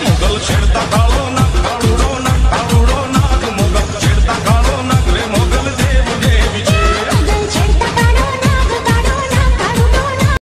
મુગલ છેડતા કાળો ના